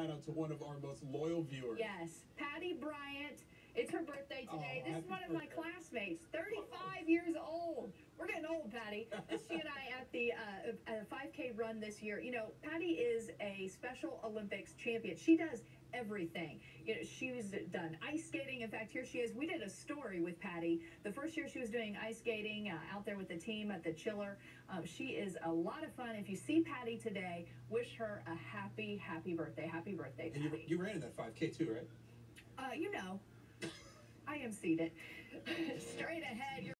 shout out to one of our most loyal viewers. Yes, Patty Bryant. It's her birthday oh, today. Oh, this is one of my classmates, 35 years old. We're getting old, Patty. This she and I at the uh, uh, 5K run this year. You know, Patty is a Special Olympics champion. She does everything. You know, she's done ice skating. In fact, here she is. We did a story with Patty. The first year she was doing ice skating uh, out there with the team at the Chiller. Um, she is a lot of fun. If you see Patty today, wish her a happy, happy birthday. Happy birthday, And you, you ran in that 5K too, right? Uh, you know, I am seated. Straight ahead.